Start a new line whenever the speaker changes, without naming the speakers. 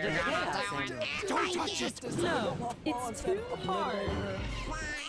You're not Don't touch it!
No, it's too hard.